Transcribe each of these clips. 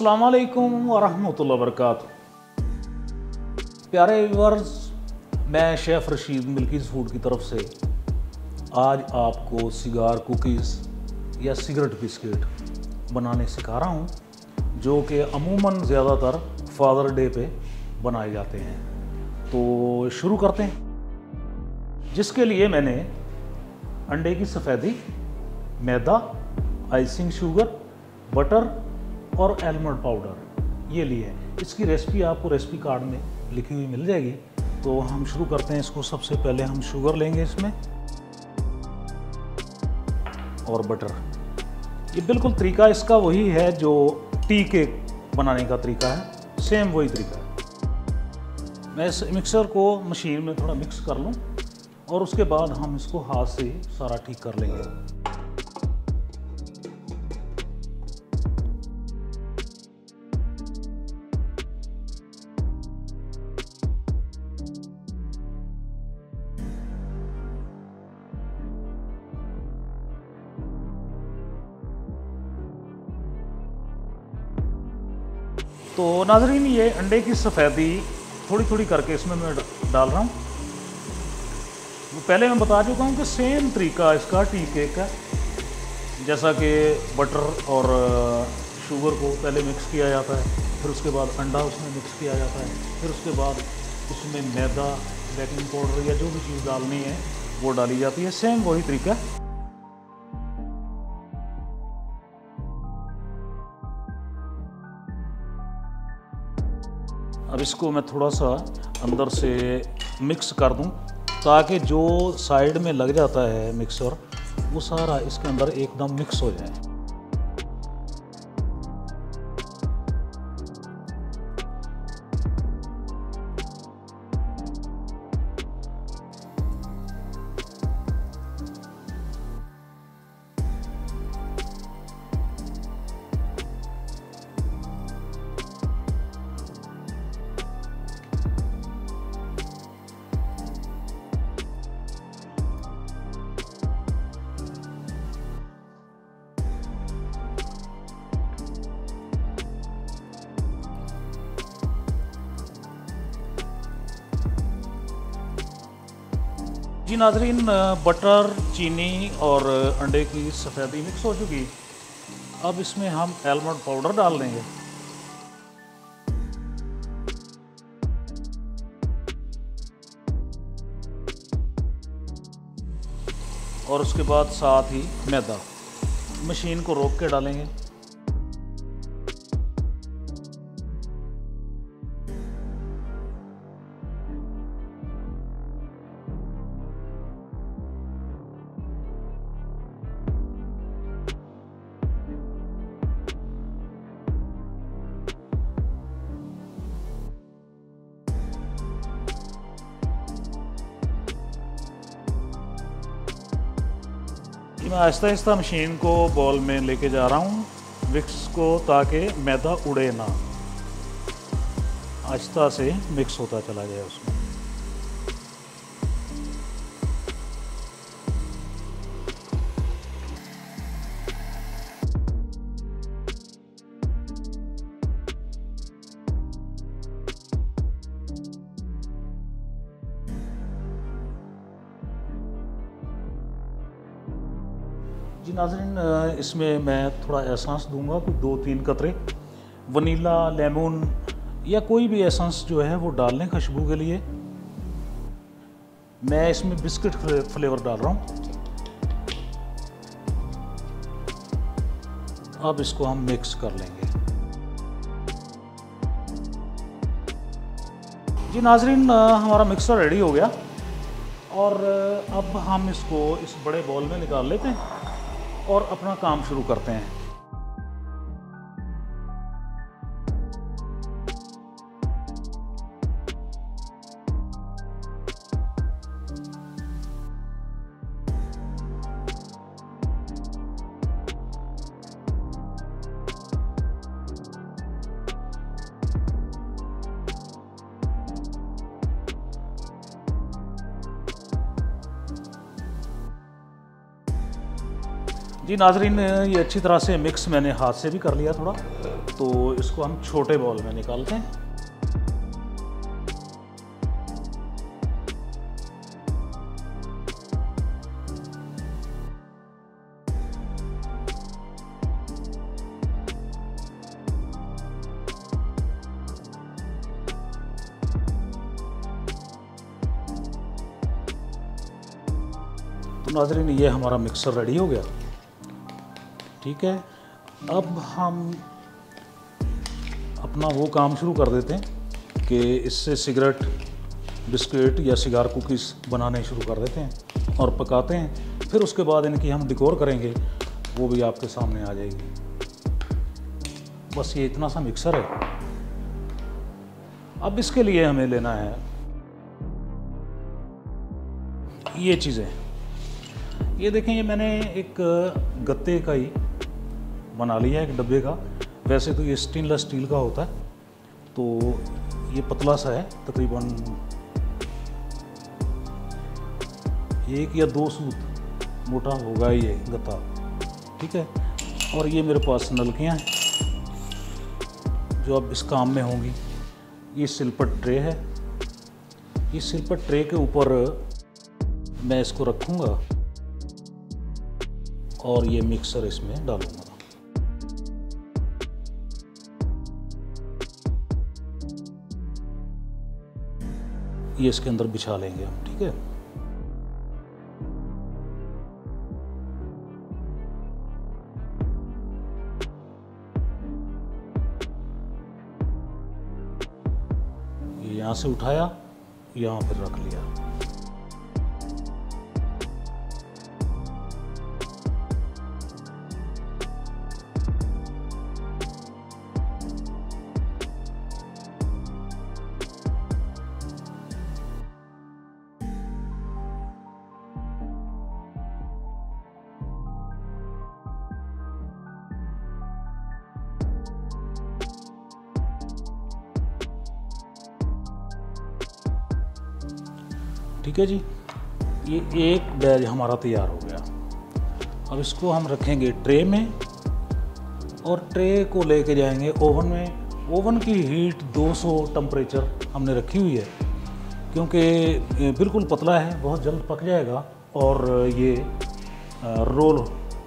अस्सलाम वालेकुम वरहमतुल्लाहि वबरकातुहू प्यारे व्यूअर्स मैं शेफ़ रशीद मिल्कीज़ फ़ूड की तरफ़ से आज आपको सिगार कुकीज़ या सिगरेट बिस्किट बनाने सिखा रहा हूँ, जो कि अमूमन ज़्यादातर फादर डे पे बनाए जाते हैं। तो शुरू करते हैं। जिसके लिए मैंने अंडे की सफ़ेदी, मैदा आइसिंग शुगर बटर और एलमंड पाउडर ये लिए इसकी रेसिपी आपको रेसिपी कार्ड में लिखी हुई मिल जाएगी। तो हम शुरू करते हैं इसको। सबसे पहले हम शुगर लेंगे इसमें और बटर ये बिल्कुल तरीका इसका वही है जो टी केक बनाने का तरीका है। सेम वही तरीका है। मैं इस मिक्सर को मशीन में थोड़ा मिक्स कर लूँ और उसके बाद हम इसको हाथ से सारा ठीक कर लेंगे। नाजरीन, ये अंडे की सफ़ेदी थोड़ी थोड़ी करके इसमें मैं डाल रहा हूँ। वो पहले मैं बता चुका हूँ कि सेम तरीका इसका टी केक का जैसा कि बटर और शुगर को पहले मिक्स किया जाता है, फिर उसके बाद अंडा उसमें मिक्स किया जाता है, फिर उसके बाद उसमें मैदा बेकिंग पाउडर या जो भी चीज़ डालनी है, वो डाली जाती है। सेम वही तरीका अब इसको मैं थोड़ा सा अंदर से मिक्स कर दूँ, ताकि जो साइड में लग जाता है मिक्सर वो सारा इसके अंदर एकदम मिक्स हो जाए। नाजरीन, बटर, चीनी और अंडे की सफ़ेदी मिक्स हो चुकी। अब इसमें हम एलमंड पाउडर डाल देंगे। और उसके बाद साथ ही मैदा। मशीन को रोक के डालेंगे। आहिस्ता आहिस्ता मशीन को बॉल में लेके जा रहा हूँ, विक्स को ताकि मैदा उड़े ना। आहिस्ता से मिक्स होता चला जाए उसमें। जी नाजरीन इसमें मैं थोड़ा एहसास दूँगा कि दो तीन कतरे, वनीला, लेमन या कोई भी एसेंस जो है वो डाल लें खुशबू के लिए। मैं इसमें बिस्किट फ्लेवर डाल रहा हूँ। अब इसको हम मिक्स कर लेंगे। जी नाजरीन हमारा मिक्सर रेडी हो गया। और अब हम इसको इस बड़े बॉल में निकाल लेते हैं। और अपना काम शुरू करते हैं। नाजरीन, ये अच्छी तरह से मिक्स मैंने हाथ से भी कर लिया थोड़ा तो इसको हम छोटे बॉल में निकालते हैं। तो नाजरीन, ये हमारा मिक्सर रेडी हो गया। ठीक है? अब हम अपना वो काम शुरू कर देते हैं कि इससे सिगरेट, बिस्किट या सिगार कुकीज़ बनाने शुरू कर देते हैं और पकाते हैं। फिर उसके बाद इनकी हम डिकोर करेंगे, वो भी आपके सामने आ जाएगी। बस ये इतना सा मिक्सर है। अब इसके लिए हमें लेना है ये चीज़ें। ये देखें, ये मैंने एक गत्ते का ही बना लिया एक डब्बे का। वैसे तो ये स्टेनलेस स्टील का होता है तो ये पतला सा है, तकरीबन एक या दो सूत मोटा होगा ये गत्ता। ठीक है? और ये मेरे पास नलकियाँ हैं, जो अब इस काम में होंगी। ये सिलपट ट्रे है। ये सिलपट ट्रे के ऊपर मैं इसको रखूँगा और ये मिक्सर इसमें डालूँगा। ये इसके अंदर बिछा लेंगे हम, ठीक है? यहाँ से उठाया, यहाँ पर रख लिया। ठीक है जी? ये एक बैज हमारा तैयार हो गया। अब इसको हम रखेंगे ट्रे में और ट्रे को लेके जाएँगे ओवन में। ओवन की हीट 200 टेम्परेचर हमने रखी हुई है, क्योंकि बिल्कुल पतला है, बहुत जल्द पक जाएगा और ये रोल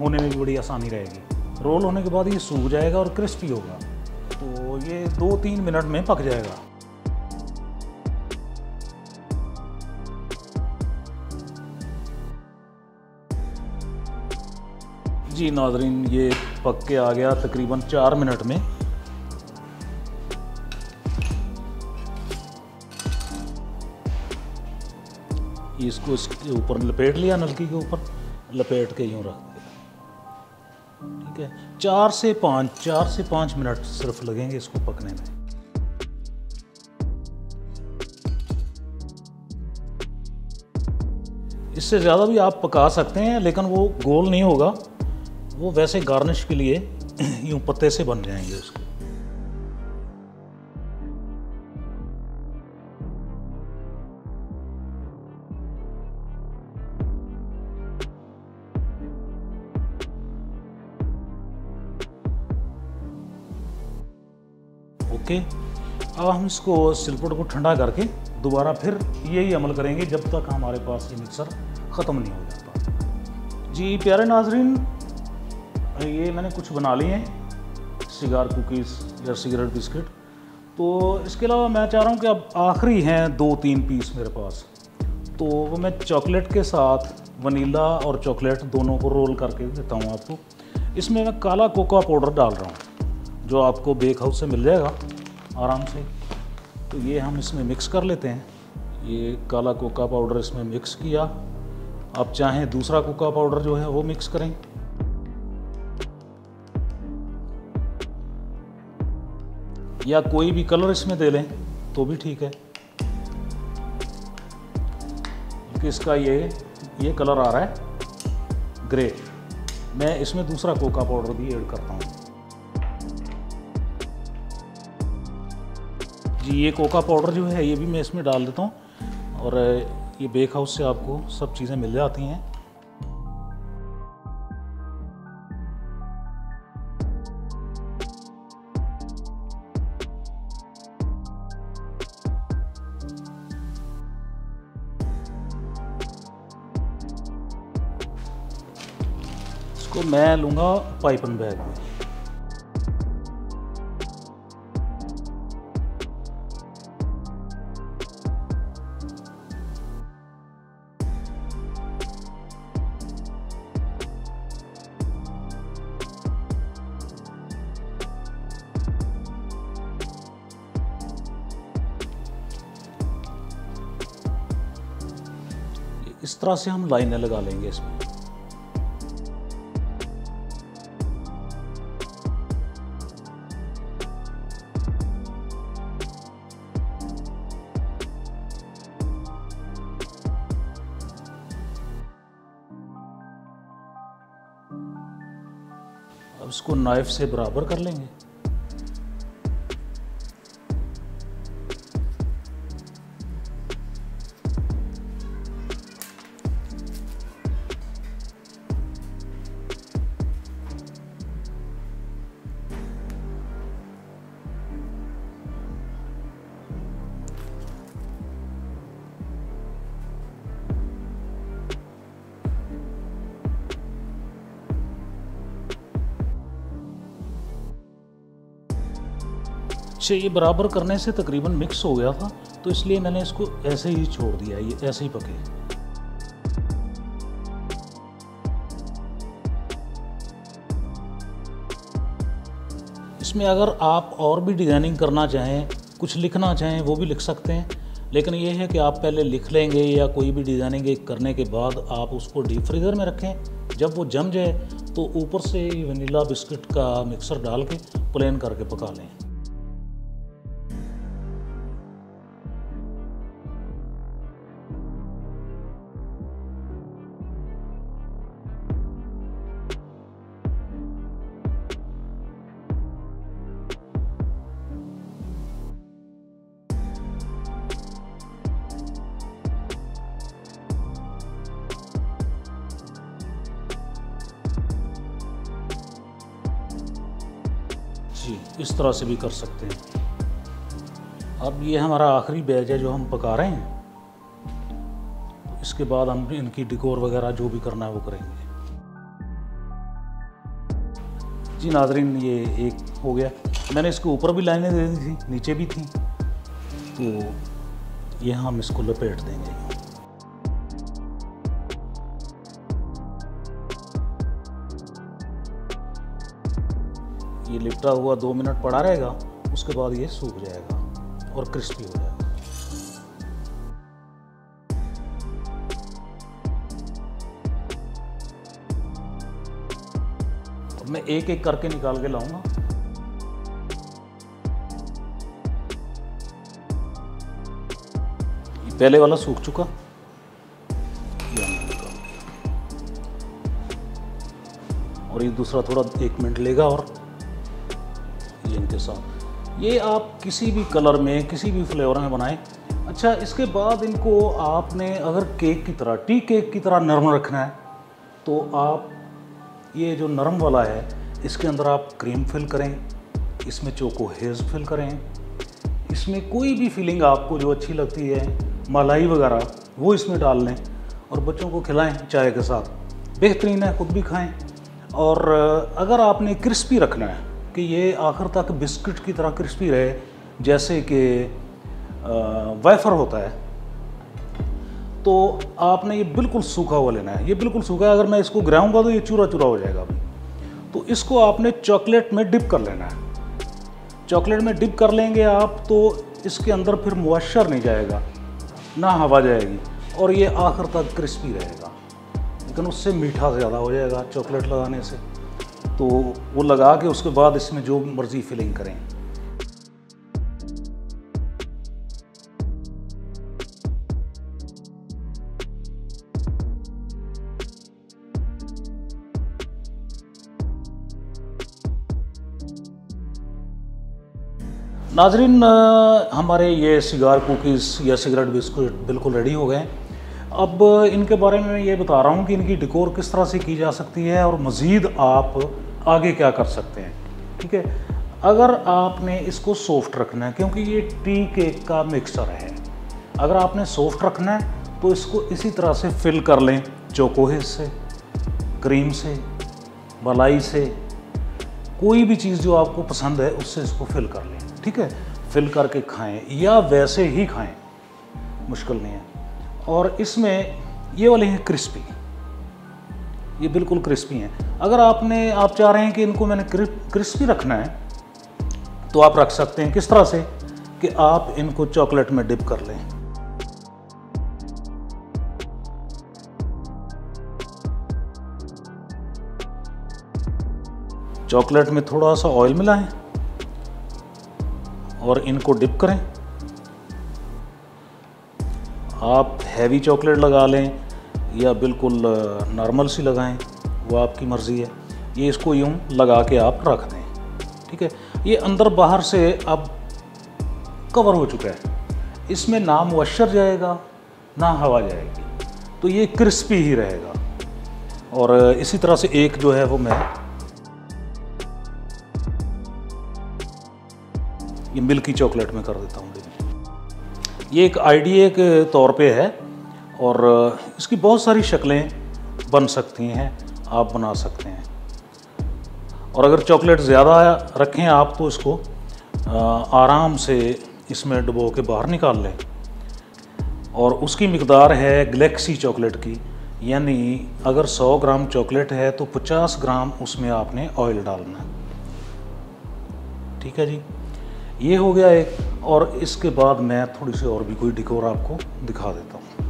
होने में भी बड़ी आसानी रहेगी। रोल होने के बाद ये सूख जाएगा और क्रिस्पी होगा। तो ये दो तीन मिनट में पक जाएगा। जी नाजरीन, ये पक के आ गया तकरीबन चार मिनट में। इसको इसके ऊपर लपेट लिया, नलकी के ऊपर। लपेट के यूँ रख दिया। ठीक है? चार से पाँच, चार से पाँच मिनट सिर्फ़ लगेंगे इसको पकने में। इससे ज़्यादा भी आप पका सकते हैं, लेकिन वो गोल नहीं होगा। वो वैसे गार्निश के लिए यूँ पत्ते से बन जाएँगे उसके। ओके, अब हम इसको सिलपट को ठंडा करके दोबारा फिर यही अमल करेंगे जब तक हमारे पास ये मिक्सर ख़त्म नहीं हो जाता। जी प्यारे नाजरीन ये मैंने कुछ बना लिए हैं सिगार कुकीज़ या सिगरेट बिस्किट तो इसके अलावा मैं चाह रहा हूँ कि अब आखिरी हैं दो तीन पीस मेरे पास। तो वो मैं चॉकलेट के साथ वनीला और चॉकलेट दोनों को रोल करके देता हूँ आपको। इसमें मैं काला कोका पाउडर डाल रहा हूँ, जो आपको बेक हाउस से मिल जाएगा, आराम से। तो ये हम इसमें मिक्स कर लेते हैं। ये काला कोका पाउडर इसमें मिक्स किया। आप चाहें दूसरा कोका पाउडर जो है वो मिक्स करें। या कोई भी कलर इसमें दे लें तो भी ठीक है। क्योंकि इसका ये ये कलर आ रहा है ग्रे मैं इसमें दूसरा कोका पाउडर भी ऐड करता हूँ। जी, ये कोका पाउडर जो है, ये भी मैं इसमें डाल देता हूँ और ये बेक हाउस से आपको सब चीज़ें मिल जाती हैं। मैं लूँगा पाइपन बैग। में इस तरह से हम लाइनें लगा लेंगे इसमें। नाइफ से बराबर कर लेंगे। अच्छा ये बराबर करने से तकरीबन मिक्स हो गया था तो इसलिए मैंने इसको ऐसे ही छोड़ दिया, ये ऐसे ही पके। इसमें अगर आप और भी डिज़ाइनिंग करना चाहें, कुछ लिखना चाहें, वो भी लिख सकते हैं, लेकिन ये है कि आप पहले लिख लेंगे या कोई भी डिज़ाइनिंग करने के बाद आप उसको डीप फ्रीज़र में रखें। जब वो जम जाए तो ऊपर से वनीला बिस्किट का मिक्सर डाल के प्लेन करके पका लें। तरह से भी कर सकते हैं। अब ये हमारा आखिरी बैच है जो हम पका रहे हैं। तो इसके बाद हम इनकी डिकोर वगैरह जो भी करना है वो करेंगे। जी नाजरीन, ये एक हो गया। मैंने इसके ऊपर भी लाइनें दे दी थी, नीचे भी थी। तो ये हम इसको लपेट देंगे। ये लिपटा हुआ दो मिनट पड़ा रहेगा, उसके बाद ये सूख जाएगा और क्रिस्पी हो जाएगा। मैं एक एक करके निकाल के लाऊँगा। पहले वाला सूख चुका। और ये दूसरा थोड़ा एक मिनट लेगा और साथ ये आप किसी भी कलर में, किसी भी फ्लेवर में बनाएँ। अच्छा इसके बाद इनको आपने अगर केक की तरह, टी केक की तरह नरम रखना है तो आप ये जो नरम वाला है, इसके अंदर आप क्रीम फिल करें, इसमें चोको हेज़ फिल करें। इसमें कोई भी फीलिंग आपको जो अच्छी लगती है, मलाई वगैरह, वो इसमें डाल लें और बच्चों को खिलाएँ चाय के साथ। बेहतरीन है, खुद भी खाएँ। और अगर आपने क्रिस्पी रखना है कि ये आखिर तक बिस्किट की तरह क्रिस्पी रहे, जैसे कि वेफर होता है। तो आपने ये बिल्कुल सूखा हुआ लेना है। ये बिल्कुल सूखा है, अगर मैं इसको गिराऊँगा तो ये चूरा चूरा हो जाएगा अभी। तो इसको आपने चॉकलेट में डिप कर लेना है। चॉकलेट में डिप कर लेंगे आप तो इसके अंदर फिर मॉइस्चर नहीं जाएगा, ना हवा जाएगी, और ये आखिर तक क्रिस्पी रहेगा। लेकिन उससे मीठा ज़्यादा हो जाएगा चॉकलेट लगाने से। तो वो लगा के उसके बाद इसमें जो मर्ज़ी फिलिंग करें। नाजरीन हमारे ये सिगार कुकीज़ या सिगरेट बिस्कुट बिल्कुल रेडी हो गए। अब, इनके बारे में मैं ये बता रहा हूँ कि इनकी डिकोर किस तरह से की जा सकती है और मज़ीद आप आगे क्या कर सकते हैं? ठीक है? अगर आपने इसको सॉफ्ट रखना है, क्योंकि ये टी केक का मिक्सर है। अगर आपने सॉफ्ट रखना है तो इसको इसी तरह से फिल कर लें, चोकोहे से क्रीम से, मलाई से। कोई भी चीज़ जो आपको पसंद है, उससे इसको फिल कर लें। ठीक है? फिल करके खाएँ, या वैसे ही खाएँ। मुश्किल नहीं है। और इसमें ये वाले हैं क्रिस्पी ये बिल्कुल क्रिस्पी हैं। अगर आपने, आप चाह रहे हैं कि इनको मैंने क्रिस्पी रखना है तो आप रख सकते हैं किस तरह से? कि आप इनको चॉकलेट में डिप कर लें। चॉकलेट में थोड़ा सा ऑयल मिलाएँ और इनको डिप करें। आप हैवी चॉकलेट लगा लें या बिल्कुल नॉर्मल सी लगाएँ, वो आपकी मर्ज़ी है। ये इसको यूँ लगा के आप रख दें, ठीक है? ये अंदर बाहर से अब कवर हो चुका है। इसमें ना मॉइस्चर जाएगा, ना हवा जाएगी तो ये क्रिस्पी ही रहेगा। और इसी तरह से एक जो है वो मैं ये मिल्की चॉकलेट में कर देता हूँ। ये एक आइडिया के तौर पे है। और इसकी बहुत सारी शक्लें बन सकती हैं, आप बना सकते हैं। और अगर चॉकलेट ज़्यादा रखें आप तो इसको आराम से इसमें डुबो के बाहर निकाल लें। और उसकी मकदार है गलेक्सी चॉकलेट की, यानी अगर 100 ग्राम चॉकलेट है तो 50 ग्राम उसमें आपने ऑयल डालना है। ठीक है जी? ये हो गया एक, और इसके बाद मैं थोड़ी सी और भी कोई डिकोर आपको दिखा देता हूँ।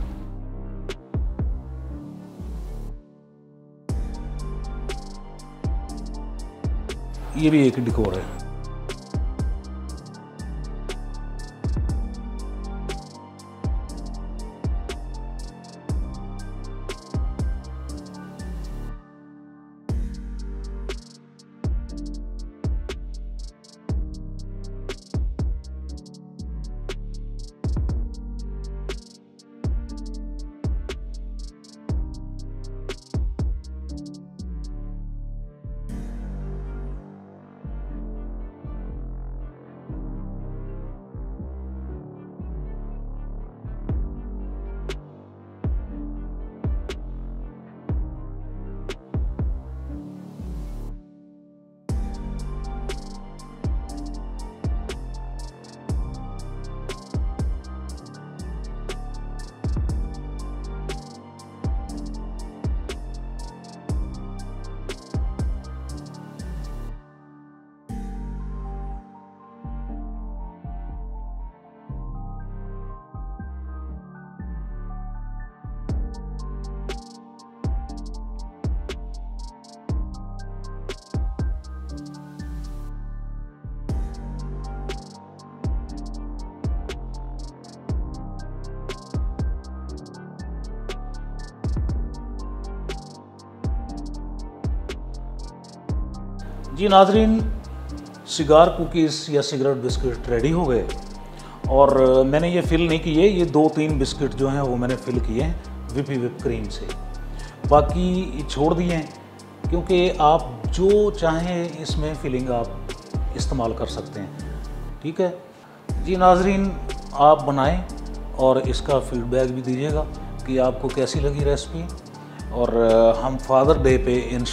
ये भी एक डिकोर है। जी नाजरीन, सिगार, कुकीज़ या सिगरेट बिस्किट रेडी हो गए। और मैंने ये फिल नहीं किए, ये दो तीन बिस्किट जो हैं वो मैंने फिल किए हैं विपी विप क्रीम से। बाकी छोड़ दिए हैं, क्योंकि आप जो चाहें इसमें फिलिंग आप इस्तेमाल कर सकते हैं। ठीक है? जी नाजरीन, आप बनाएँ और इसका फीडबैक भी दीजिएगा कि आपको कैसी लगी रेसिपी और हम फादर डे पे इन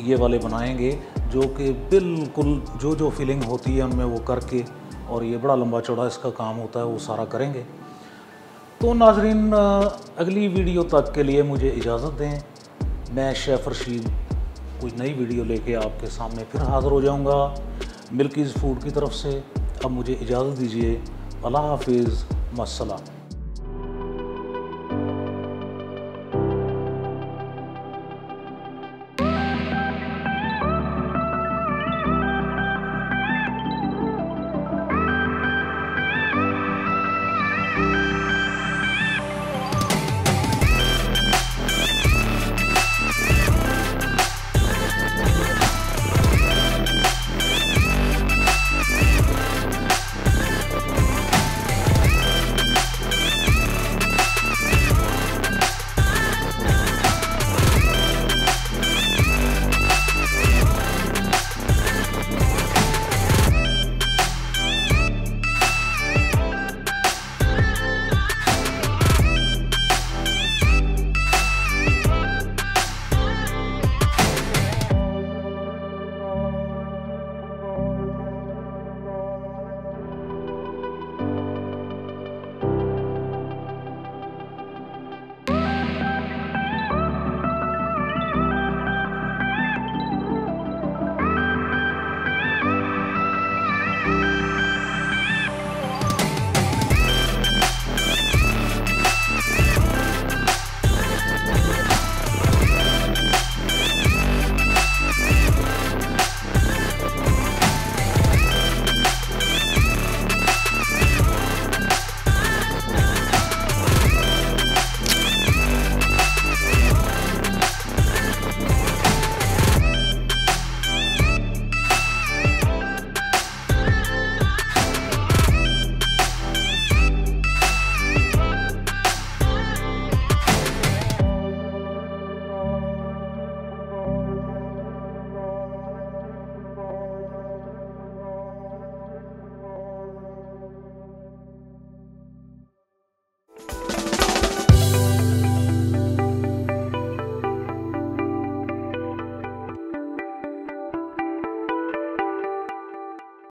ये वाले बनाएँगे। जो कि बिल्कुल जो जो फीलिंग होती है उनमें वो करके, और ये बड़ा लंबा चौड़ा इसका काम होता है, वो सारा करेंगे। तो नाजरीन अगली वीडियो तक के लिए मुझे इजाज़त दें। मैं शेफ़ रशीद कुछ नई वीडियो लेके आपके सामने फिर हाज़िर हो जाऊँगा मिल्कीज़ फ़ूड की तरफ़ से। अब मुझे इजाज़त दीजिए। अल्लाह हाफिज़। मसला